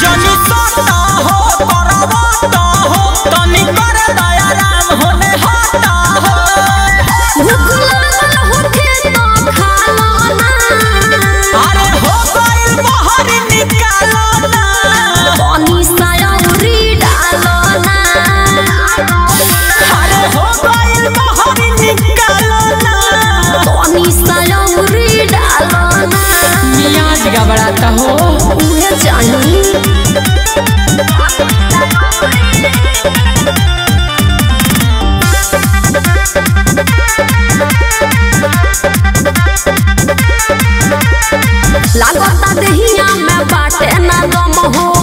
जनी घबराता हो उहे जानी बाटे ना दम हो।